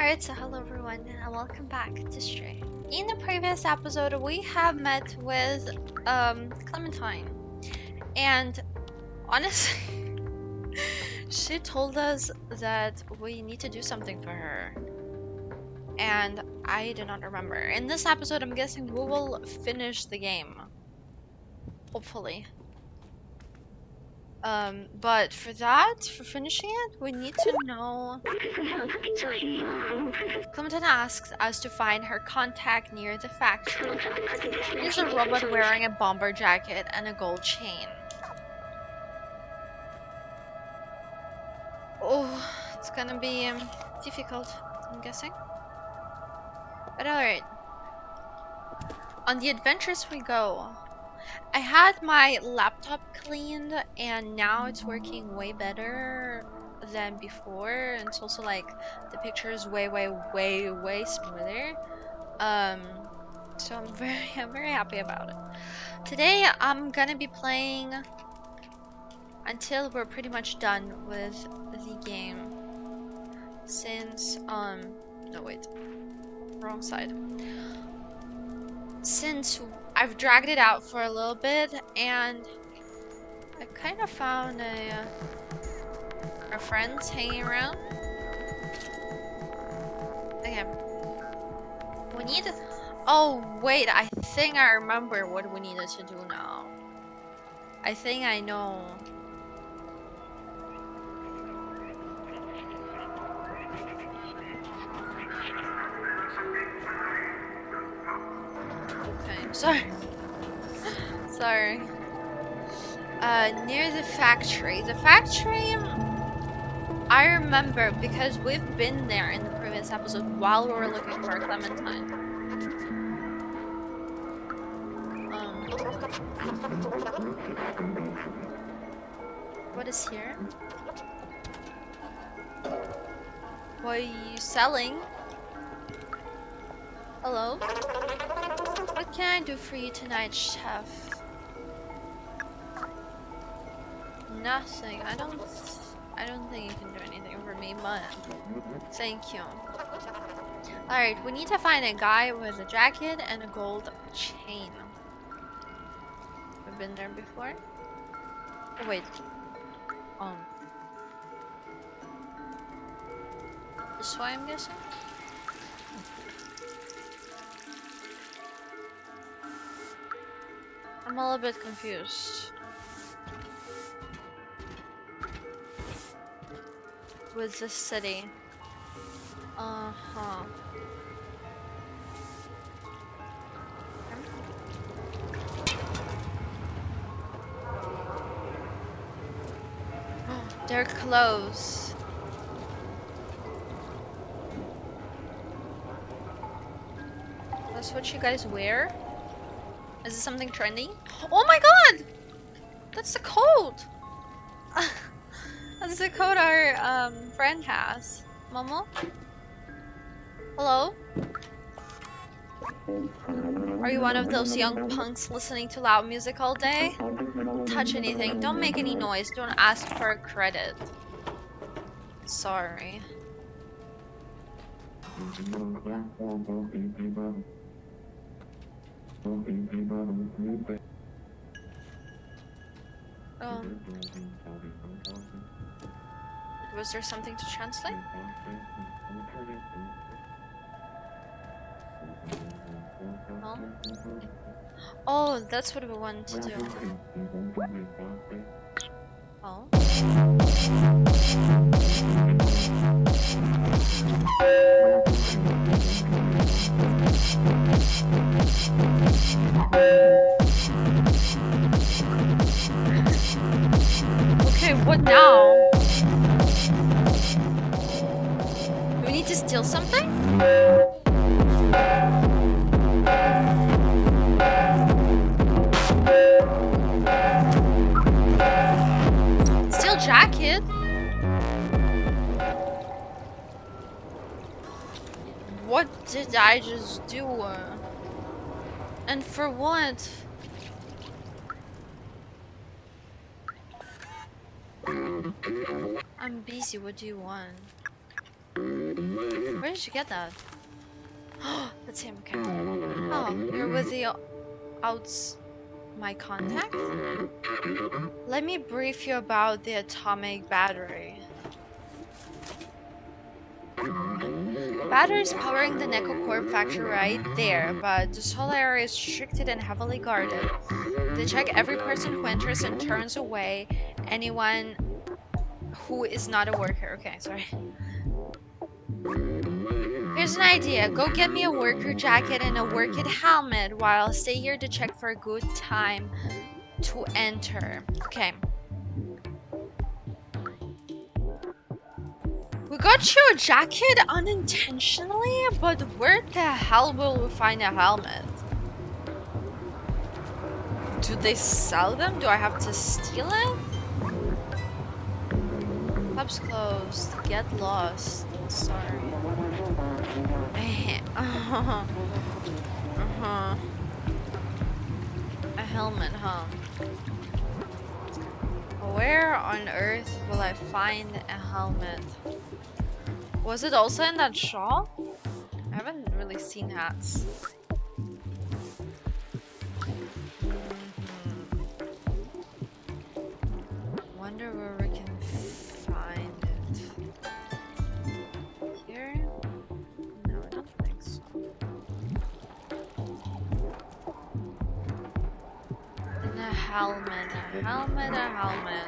Alright, so hello everyone and welcome back to Stray. In the previous episode, we have met with um, Clementine. And honestly, she told us that we need to do something for her. And I do not remember. In this episode, I'm guessing we will finish the game. Hopefully. Um, but for that, for finishing it, we need to know... Clementine asks us to find her contact near the factory. There's a robot wearing a bomber jacket and a gold chain. Oh, it's gonna be um, difficult, I'm guessing. But alright. On the adventures we go. I had my laptop cleaned and now it's working way better than before and it's also like the picture is way way way way smoother. Um so I'm very I'm very happy about it. Today I'm gonna be playing until we're pretty much done with the game. Since um no wait. Wrong side. Since I've dragged it out for a little bit and I kind of found a uh, our friends hanging around. Okay. We need to, Oh wait, I think I remember what we needed to do now. I think I know. Okay, sorry. sorry. Uh, near the factory. The factory, I remember because we've been there in the previous episode while we were looking for Clementine. Um, what is here? What are you selling? Hello? What can I do for you tonight, chef? Nothing. I don't. I don't think you can do anything for me, but thank you. Alright, we need to find a guy with a jacket and a gold chain. We've been there before. Oh, wait. Um. This way, I'm guessing. I'm a little bit confused. With this city. Uh-huh. They're closed. That's what you guys wear? Is this something trendy? Oh my god! That's the code! That's the code our um, friend has. Momo? Hello? Are you one of those young punks listening to loud music all day? Touch anything, don't make any noise, don't ask for credit. Sorry. Um, was there something to translate? No? Oh, that's what we want to do. Oh. Okay, what now? Steal something? Steal jacket? What did I just do? And for what? I'm busy, what do you want? Where did you get that? That's him, okay. Oh, you're with the outs my contact? Let me brief you about the atomic battery. Battery is powering the Nekocorp factory right there, but this whole area is restricted and heavily guarded. They check every person who enters and turns away anyone who is not a worker. Okay, sorry. Here's an idea. Go get me a worker jacket and a worker helmet while I stay here to check for a good time to enter. Okay. We got you a jacket unintentionally, but where the hell will we find a helmet? Do they sell them? Do I have to steal it? Club's closed. Get lost. Sorry. Uh-huh. Uh-huh. A helmet, huh? Where on earth will I find a helmet? Was it also in that shop? I haven't really seen hats. Wonder where we helmet, a helmet, a helmet.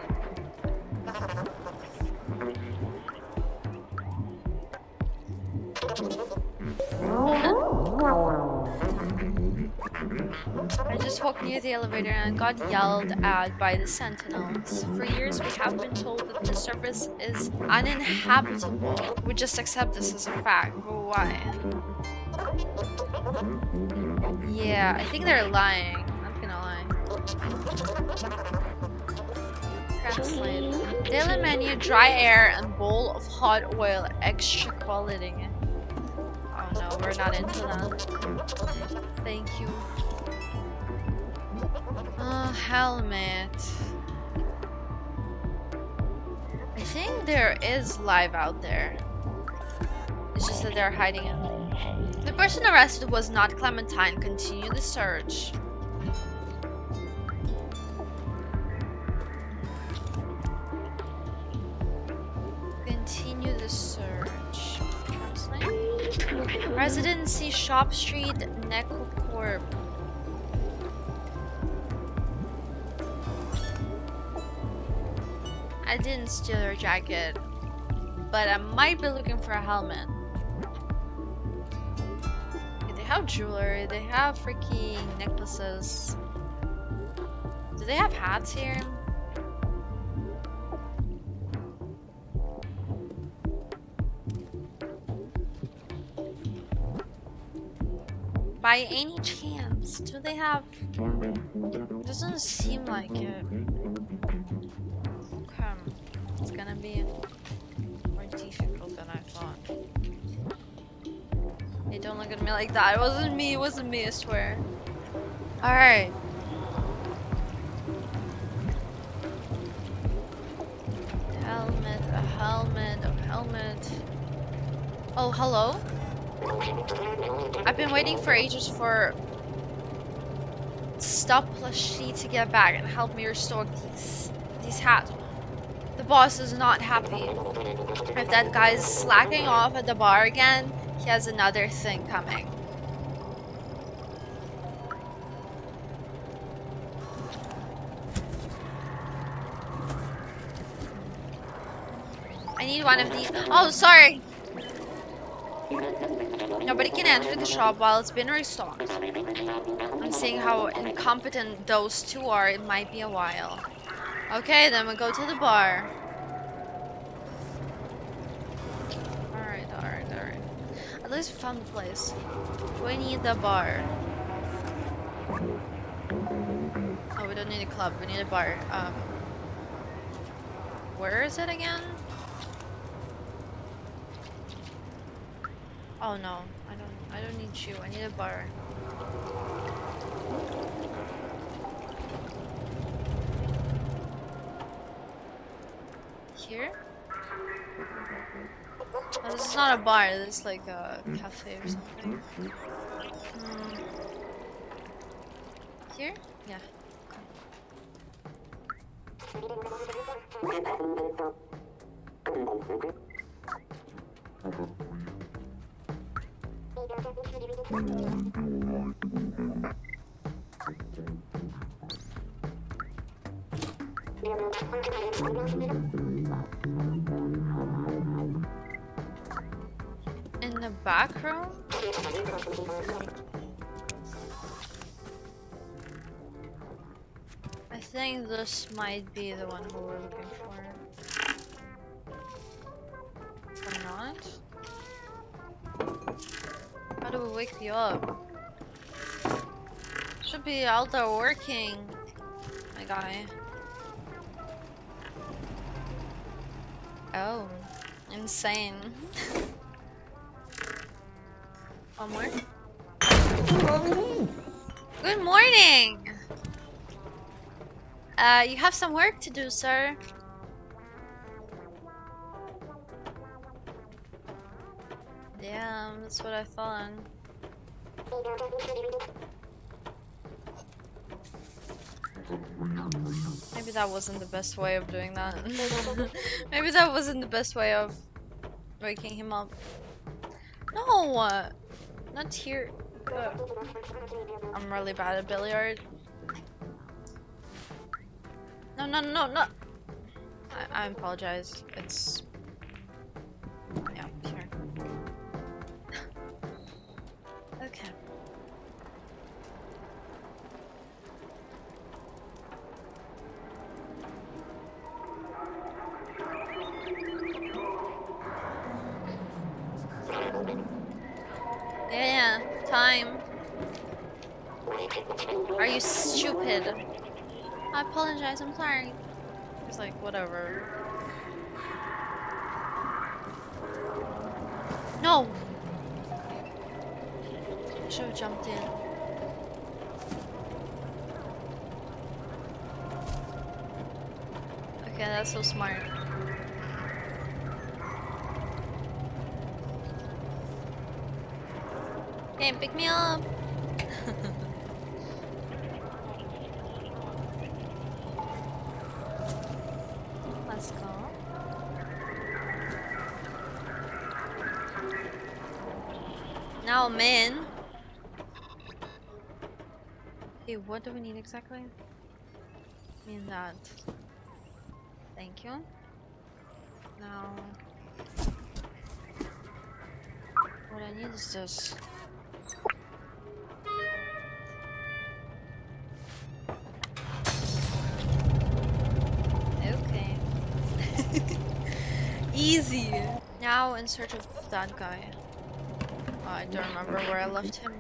I just walked near the elevator and got yelled at by the sentinels. For years we have been told that the surface is uninhabitable. We just accept this as a fact, but why? Yeah, I think they're lying. Translate. Daily menu, dry air and bowl of hot oil, extra quality. Oh no, we're not into that. Thank you. Uh, helmet. I think there is live out there. It's just that they're hiding it. The person arrested was not Clementine. Continue the search. Residency Shop Street, Nekocorp. I didn't steal her jacket, but I might be looking for a helmet. they have jewelry, they have freaking necklaces. Do they have hats here? By any chance, do they have... Doesn't seem like it. Okay, it's gonna be more difficult than I thought. Hey, don't look at me like that. It wasn't me, it wasn't me, I swear. Alright. Helmet, a helmet, a helmet. Oh, hello? I've been waiting for ages for Stop Plushie to get back and help me restore these these hats. The boss is not happy. If that guy's slacking off at the bar again, he has another thing coming. I need one of these. Oh, sorry. Nobody can enter the shop while it's been restocked. I'm seeing how incompetent those two are. It might be a while. Okay, then we go to the bar. Alright, alright, alright. At least we found the place. We need the bar. Oh, we don't need a club. We need a bar. Um, where is it again? Oh no, I don't I don't need you. I need a bar. Here? This is not a bar, this is like a cafe or something. Hmm. Here? Yeah. In the back room? I think this might be the one who we're looking for. Or not? Wake you up? Should be out there working, my guy. Oh, insane. One more. Good morning! Uh, you have some work to do, sir. Damn, that's what I thought. Maybe that wasn't the best way of doing that. Maybe that wasn't the best way of waking him up. No! Not here. Ugh. I'm really bad at billiard. No, no, no, no! I, I apologize. It's... whatever. No! Should have jumped in. Okay, that's so smart. Hey, pick me up! Let's go. Now I'm in. Okay, what do we need exactly? Need that. Thank you. Now, what I need is this. Okay. Easy. Now in search of that guy. Oh, I don't remember where I left him.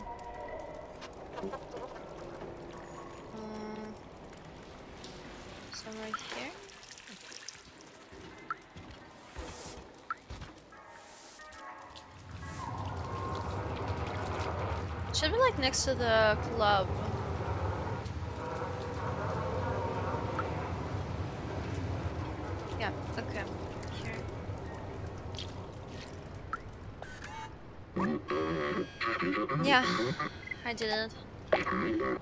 Should be like next to the club. Yeah, okay. Here. Yeah, I did it.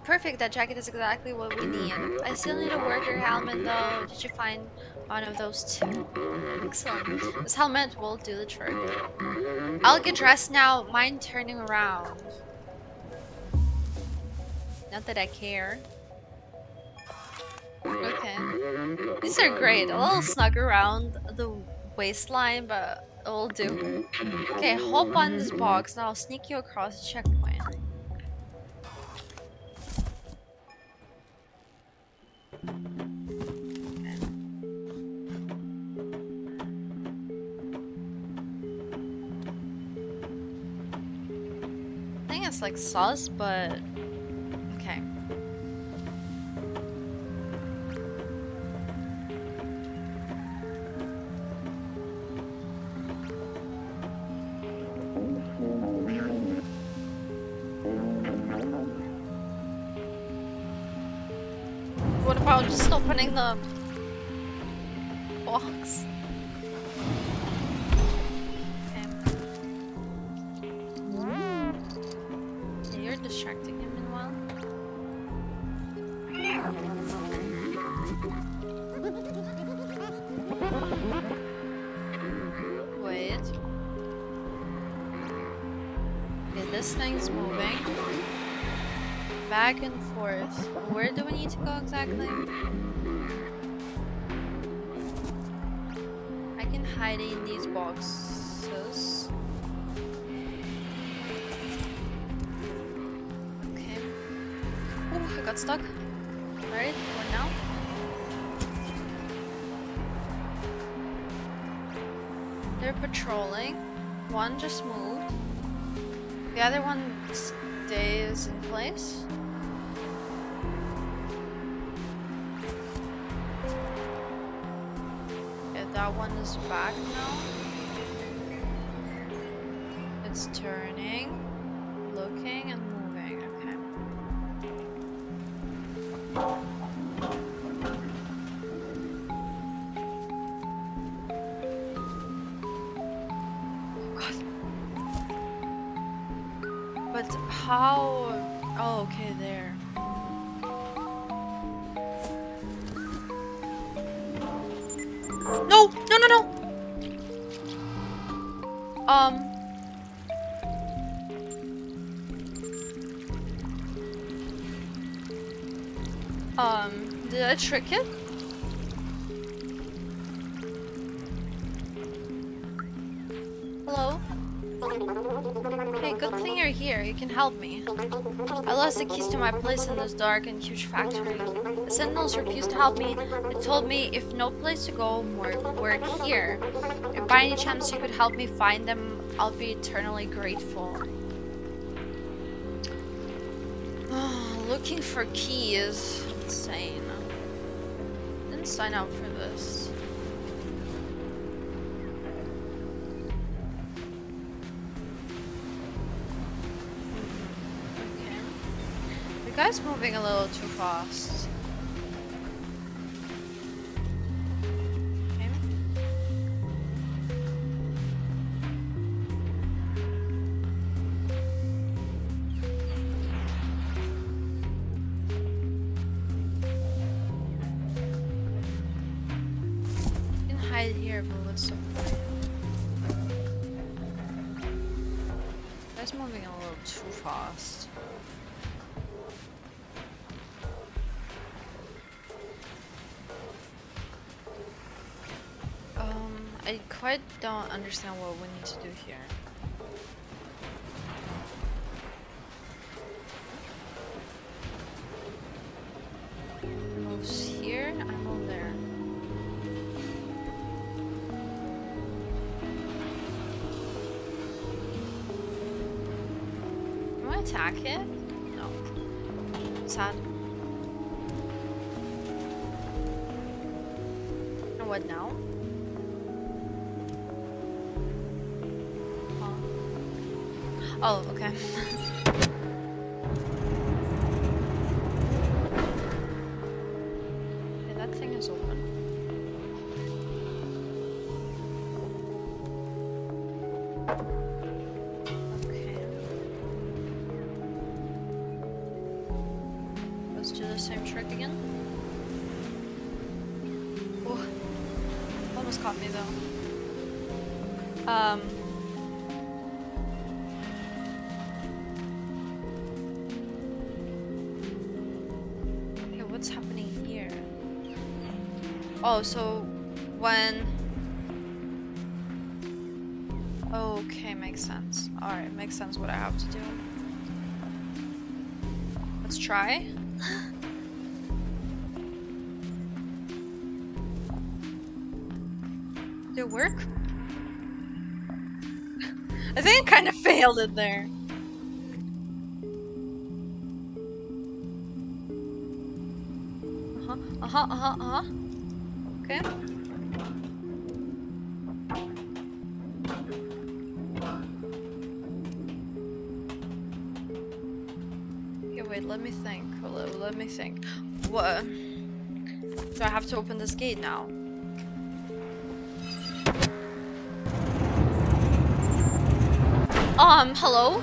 Perfect, that jacket is exactly what we need. I still need a worker helmet though. Did you find one of those two? Excellent. This helmet will do the trick. I'll get dressed now. Mind turning around. Not that I care. Okay. These are great. A little snug around the waistline, but it will do. Okay, hop on this box and I'll sneak you across the checkpoint. I think it's like sauce, but about just opening the box? Hide in these boxes. Okay. Oh, I got stuck. Alright, what now? They're patrolling. One just moved. The other one stays in place. That one is back now. It's turning, looking, and moving. Okay. Oh. But how? Oh, okay, there. Trick it? Hello? Hey, good thing you're here. You can help me. I lost the keys to my place in this dark and huge factory. The sentinels refused to help me. They told me if no place to go more work here. If by any chance you could help me find them, I'll be eternally grateful. Looking for keys. Insane. Sign up for this. Okay. The guy's moving a little too fast. Don't understand what we need to do here. Moves here, I move there. Can I attack it? No. Sad. And what now? Oh, okay. that thing is open. Okay. Let's do the same trick again. Oh, almost caught me though. Um. Oh, so when. Okay, makes sense. Alright, makes sense what I have to do. Let's try. Did it work? I think I kind of failed it there. Uh-huh, uh-huh, uh-huh, uh-huh. Okay. Wait, let me think. Let, let me think. What? Do I have to open this gate now? Um, hello?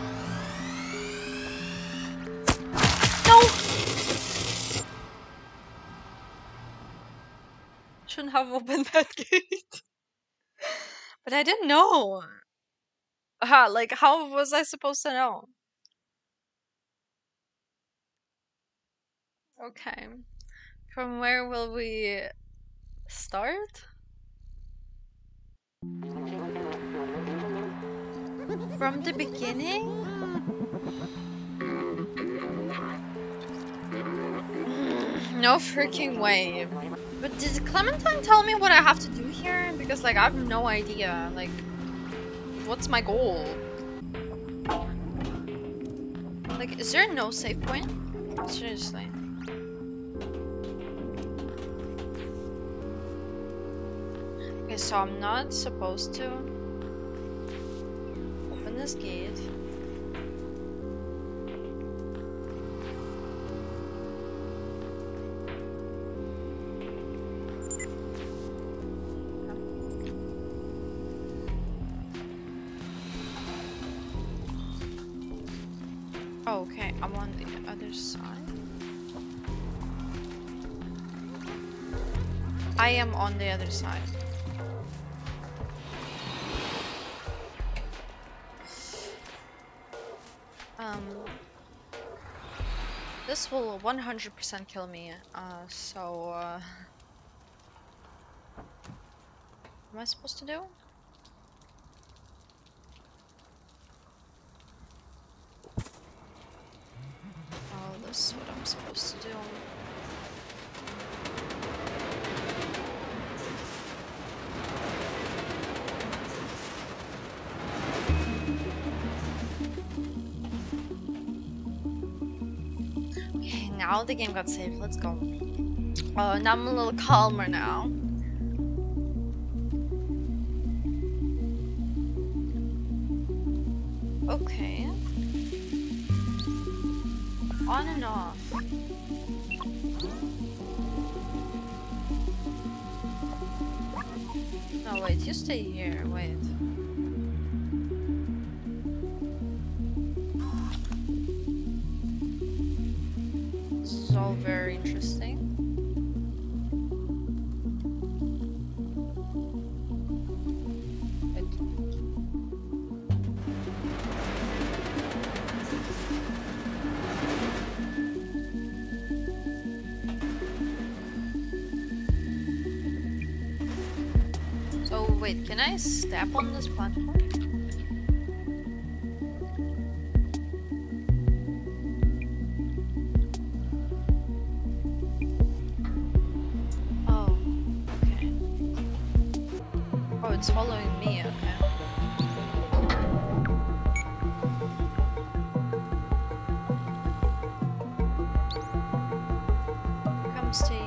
Have opened that gate. but I didn't know. Aha, like how was I supposed to know? Okay. From where will we start? From the beginning? No freaking way. But did Clementine tell me what I have to do here? Because like I have no idea. Like what's my goal? Like is there no save point? Seriously. Okay, so I'm not supposed to open this gate. Other side. I am on the other side. Um, this will 100% kill me, uh, so, uh, what am I supposed to do? Now the game got saved. Let's go. Oh, now I'm a little calmer now. Okay. On and off. No, wait, you stay here. Wait. Interesting. So wait, can I step on this platform? Here.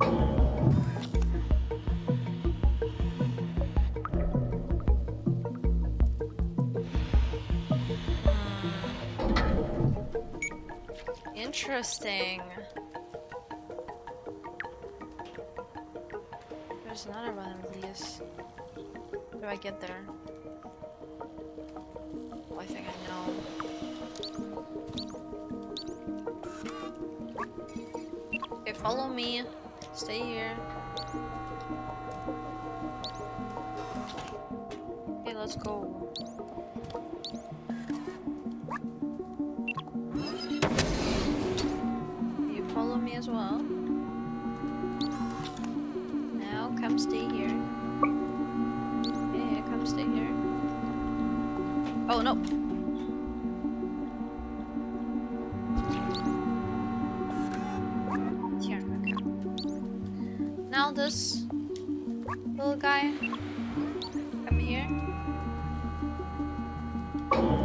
Hmm. Interesting. There's another one of these. Do I get there? Oh, I think I know. Okay, follow me. Stay here. Okay, let's go. You follow me as well. Now come stay here. Oh no. Here, okay. Now this little guy. Come here. Come.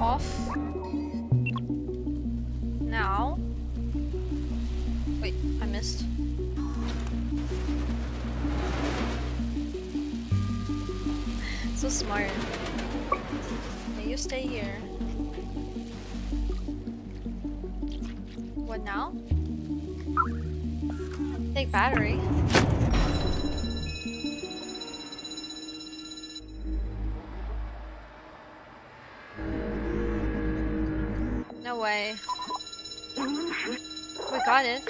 Off. Now. Wait, I missed. So smart. Okay, you stay here. What now? Take battery. No way. We got it.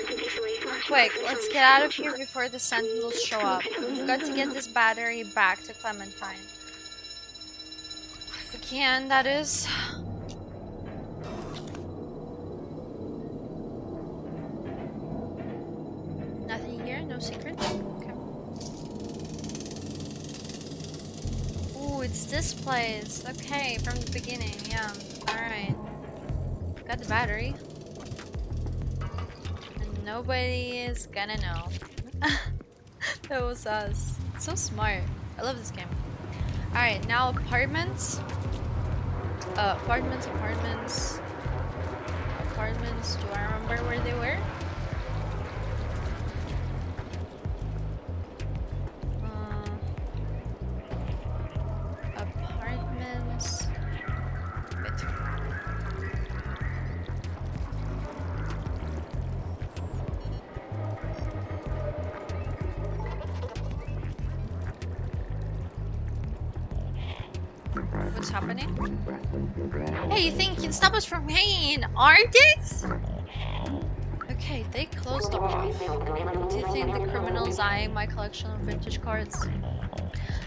Quick, let's get out of here before the sentinels show up. We've got to get this battery back to Clementine. Can, that is. Nothing here? No secrets? Okay. Ooh, it's this place. Okay, from the beginning, yeah. Alright. Got the battery. And nobody is gonna know. that was us. So smart. I love this game. Alright, now apartments. Uh, apartments, apartments. Apartments. Do I remember where they were? In Arctics? Okay, they closed off. Do you think the criminal's eyeing my collection of vintage cards?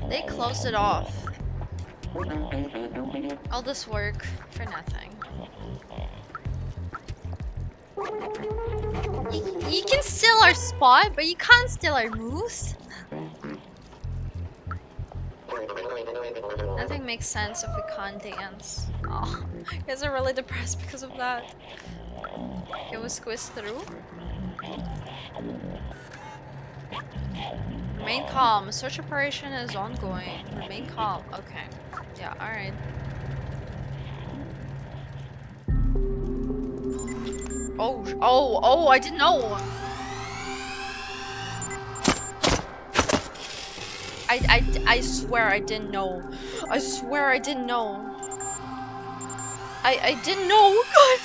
They closed it off. All this work for nothing. You, you can steal our spot, but you can't steal our moose. Nothing makes sense if we can't dance. Guys are really depressed because of that. Can we squeeze through? Remain calm. Search operation is ongoing. Remain calm. Okay. Yeah, alright. Oh, oh, oh, I didn't know. I, I, I swear I didn't know. I swear I didn't know. I, I didn't know. Oh, God.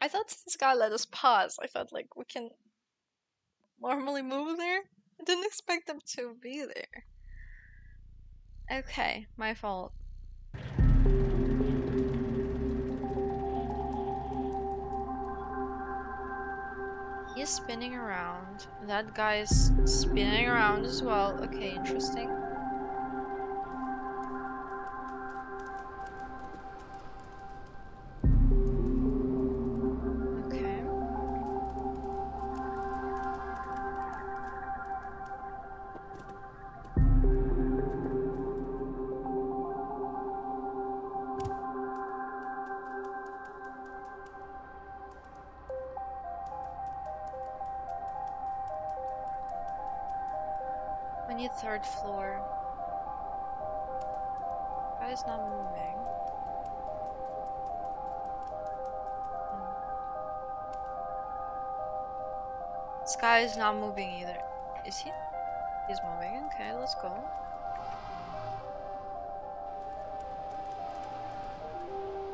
I thought this guy let us pause. I thought like we can normally move there. I didn't expect them to be there. Okay, my fault. He's spinning around. That guy's spinning around as well. Okay, interesting. Third floor. Guy's not moving. Hmm. Guy is not moving either. Is he? He's moving. Okay, let's go.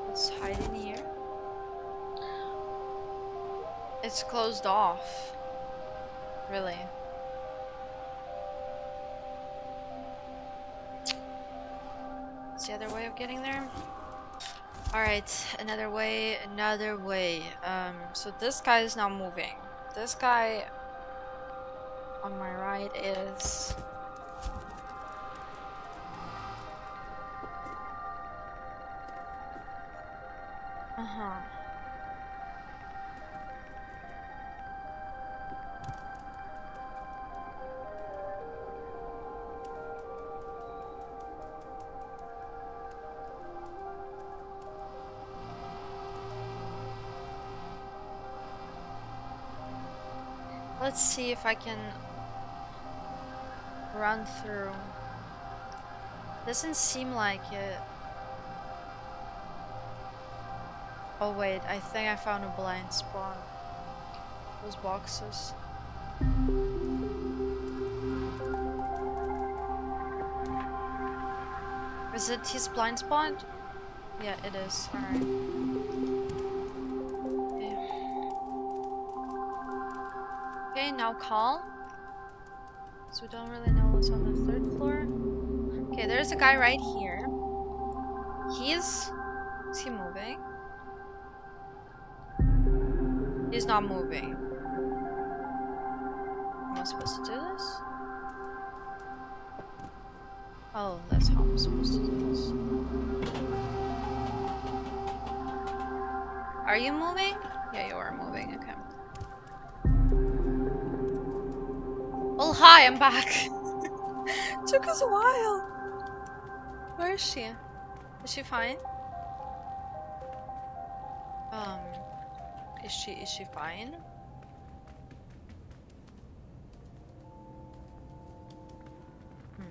Let's hide in here. It's closed off. Really. What's the other way of getting there? Alright, another way, another way. Um, so this guy is not moving. This guy on my right is... Let's see if I can run through. Doesn't seem like it. Oh wait, I think I found a blind spot. Those boxes. Is it his blind spot? Yeah, it is. Alright. Now calm. So we don't really know what's on the third floor. Okay, there's a guy right here. He's... Is he moving? He's not moving. Am I supposed to do this? Oh, that's how I'm supposed to do this. Are you moving? Oh, hi, I'm back. Took us a while. Where is she? Is she fine? Um, is she, is she fine? Hmm.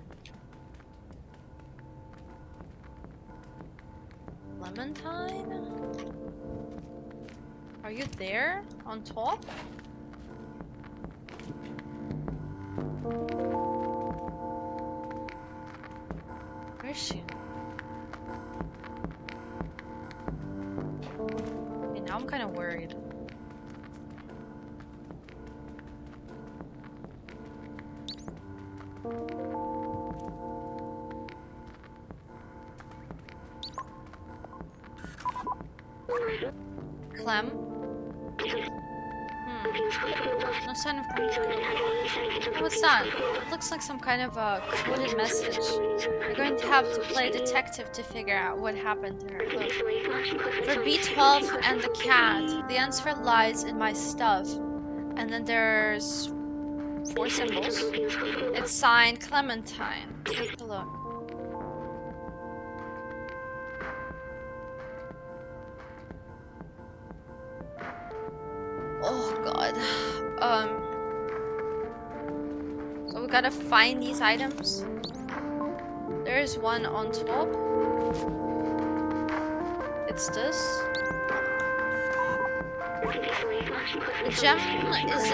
Clementine? Are you there? On top? Where is she? Okay, now I'm kind of worried. It looks like some kind of a coded message. You're going to have to play detective to figure out what happened to her. Look. For B12 and the cat, the answer lies in my stuff. And then there's four symbols. It's signed Clementine. Take a look. Gotta find these items. There's one on top. It's this. The gem is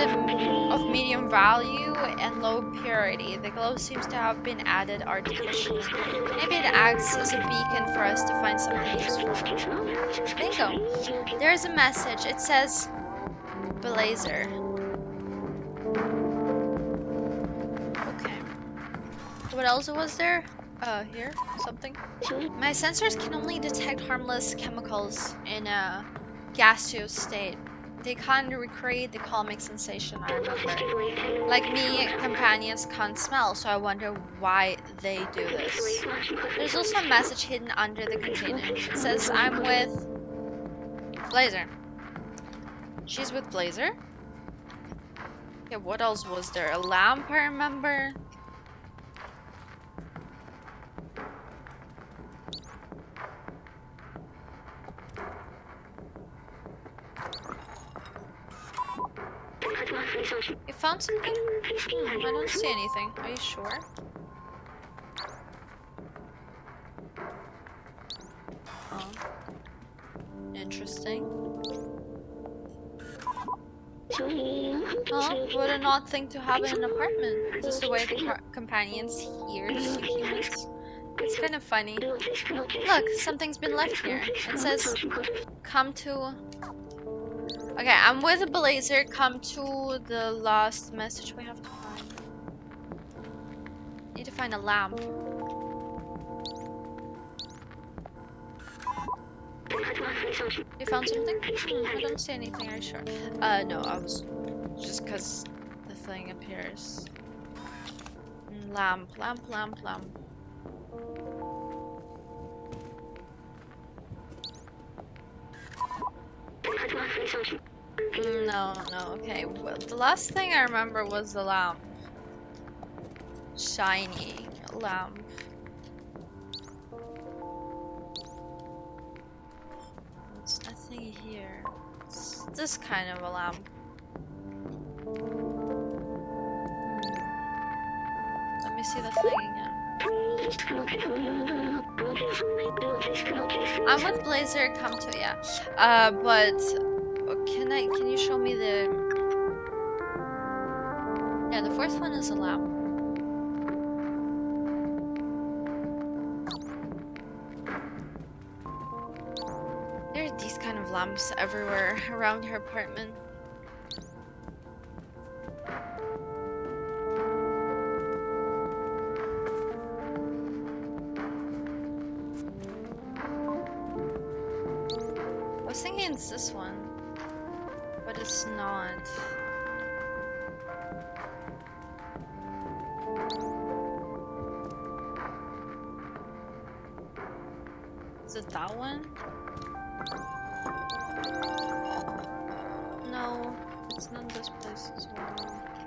of medium value and low purity. The glow seems to have been added artificially. Maybe it acts as a beacon for us to find something useful. Bingo! There's a message. It says, Baltazar. What else was there? Uh, here? Something? My sensors can only detect harmless chemicals in a gaseous state. They can't recreate the calming sensation I remember. Like me, companions can't smell, so I wonder why they do this. There's also a message hidden under the container. It says, I'm with Baltazar. She's with Baltazar? Yeah, what else was there? A lamp, I remember. Hmm, I don't see anything. Are you sure? Oh. Interesting. Oh, what an odd thing to have in an apartment. This the way the co- companions here humans? It's kind of funny. Look, something's been left here. It says, come to... Okay, I'm with a blazer. Come to the last message we have to find. Need to find a lamp. You found something? I don't see anything, are you sure? Uh, no, I was... Just because the thing appears. Lamp, lamp, lamp, lamp. No, no, okay. Well, the last thing I remember was the lamp. Shiny lamp. There's nothing here. It's this kind of a lamp. Hmm. Let me see the thing again. I'm with Baltazar. Come to yeah. Uh, but can you show me the? Yeah, the fourth one is a lamp. There are these kind of lamps everywhere around her apartment. It's not this place as well.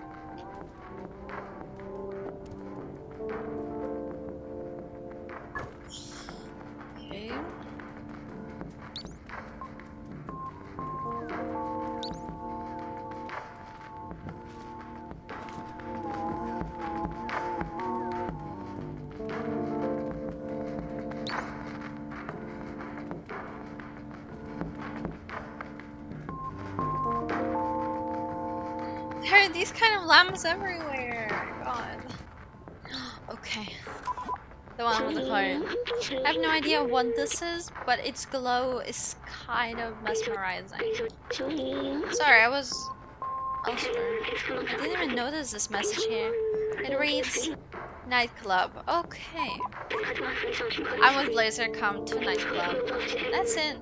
Kind of llamas everywhere. God. Okay. The one with the heart. I have no idea what this is, but its glow is kind of mesmerizing. Sorry, I was elsewhere. I didn't even notice this message here. It reads nightclub. Okay. I'm with Baltazar. Come to nightclub. That's it.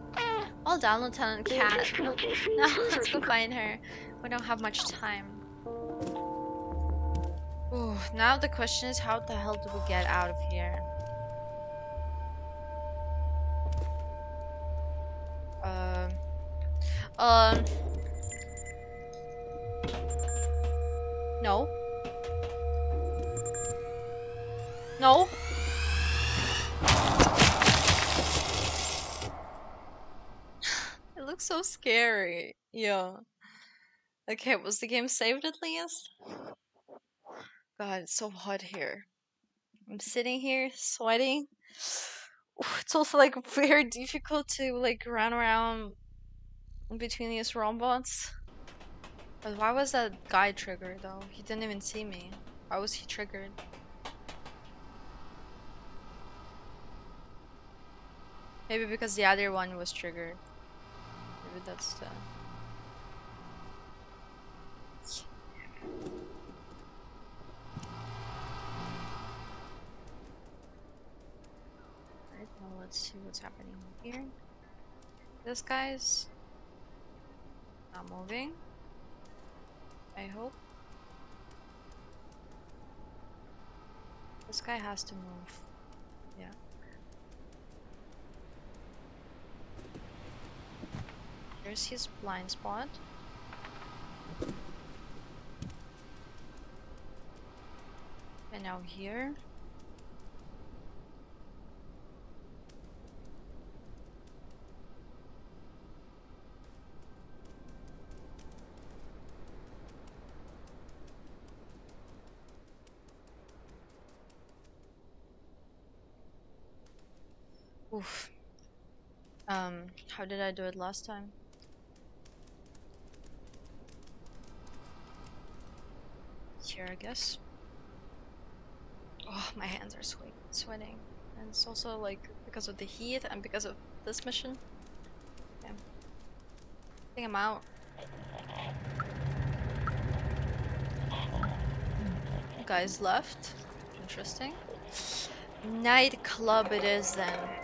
Well done, Lieutenant Cat. Now let's go find her. We don't have much time. Now the question is how the hell do we get out of here? Um. Um. No. No. it looks so scary. Yeah. Okay, was the game saved at least? God, it's so hot here. I'm sitting here sweating. It's also like very difficult to like run around between these robots. But why was that guy triggered though? He didn't even see me. Why was he triggered? Maybe because the other one was triggered. Maybe that's the. Let's see what's happening here. This guy's not moving. I hope. This guy has to move. Yeah. There's his blind spot. And now here. Oof. Um, how did I do it last time? Here, I guess. Oh, my hands are sweat sweating. And it's also like because of the heat and because of this mission. Yeah. I think I'm out. Guys left. Interesting. Nightclub it is then.